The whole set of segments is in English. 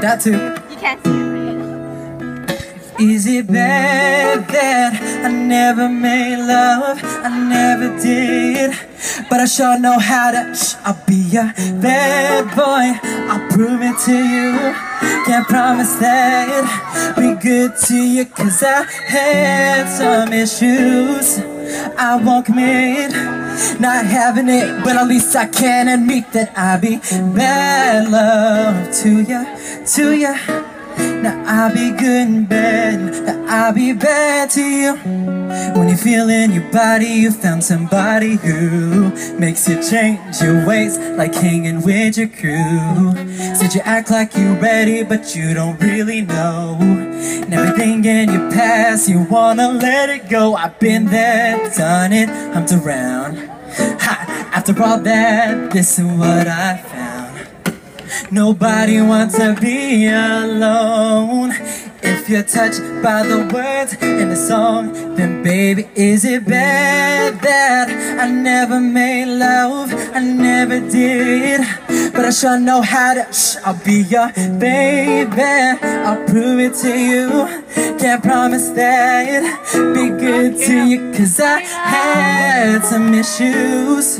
That too. You can't see it. Is it bad that I never made love? I never did. But I sure know how to. Shh, I'll be a bad boy. I'll prove it to you. Can't promise that be good to you. Cause I had some issues. I won't commit. Not having it, but at least I can admit that I be bad love to ya, to ya. Now I'll be good and bad, now I'll be bad to you. When you feel in your body, you found somebody who Makes you change your ways, like hanging with your crew. Said you act like you're ready, but you don't really know. And everything in your past, you wanna let it go. I've been there, done it, humped around. Ha, After all that, this is what I found. Nobody wants to be alone If you're touched by the words in the song Then baby, is it bad that I never made love? I never did. But I sure know how to, shh, I'll be your baby. I'll prove it to you. Can't promise that. Be good to you Cause I had some issues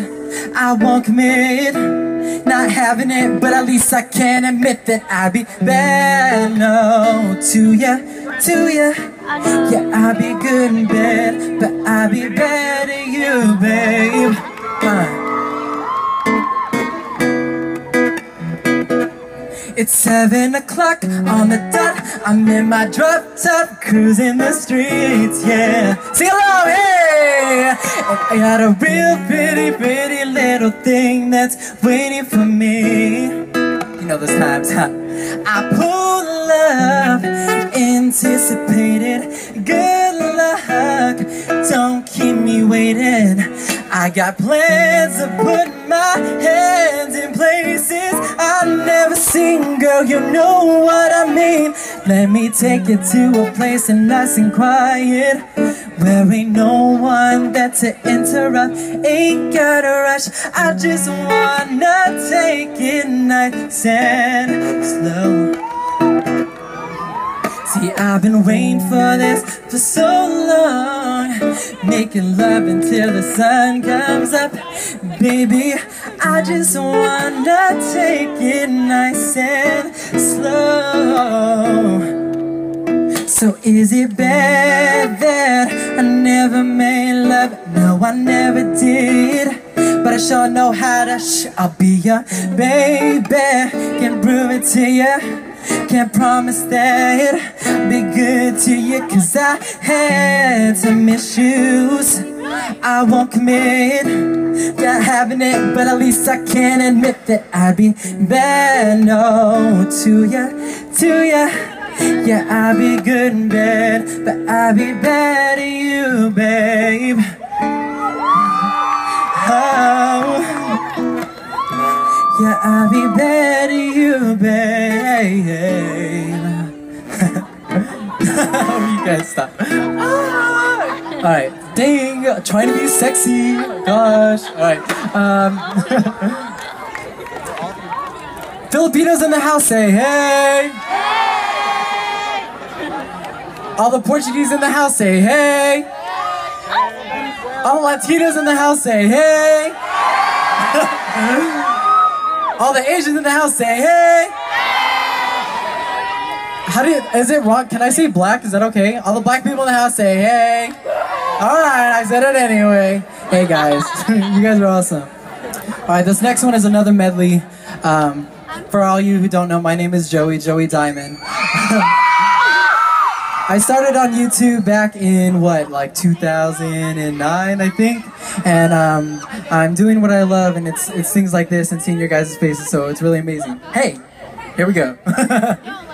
I won't commit not having it, but at least I can admit that I be bad. No, to ya, to ya. Yeah, I be good in bed, but I be to you, babe. It's seven o'clock on the dot. I'm in my drop top, cruising the streets, yeah. Hey! And I got a real pretty, pretty little thing that's waiting for me. You know those times, huh? I pull up, anticipated. Good luck, don't keep me waiting. I got plans to put my I've girl, you know what I mean. Let me take you to a place and nice and quiet Where ain't no one there to interrupt. Ain't gotta rush, I just wanna take it nice and slow See, I've been waiting for this for so long. Making love until the sun comes up. Baby, I just wanna take it nice and slow. So is it bad that I never made love? No, I never did. But I sure know how to sh I'll be your baby. Can prove it to you can't promise that be good to you Cause I had some issues. I won't commit Not having it But at least I can admit that I'd be bad. No to ya, to ya. Yeah, I'd be good in bed But I'd be bad to you, babe yeah, I'll be better you, babe. you guys stop. Ah! Alright, dang, trying to be sexy. Oh gosh. Alright. Um, Filipinos in the house say hey. All the Portuguese in the house say hey. All the Latinos in the house say hey. All the Asians in the house say hey! How do you, is it wrong? Can I say black? Is that okay? All the black people in the house say hey! Alright, I said it anyway. Hey guys, you guys are awesome. Alright, this next one is another medley. Um, for all you who don't know, my name is Joey, Joey Diamond. I started on YouTube back in what, like 2009, I think, and um, I'm doing what I love, and it's it's things like this and seeing your guys' faces, so it's really amazing. Hey, here we go.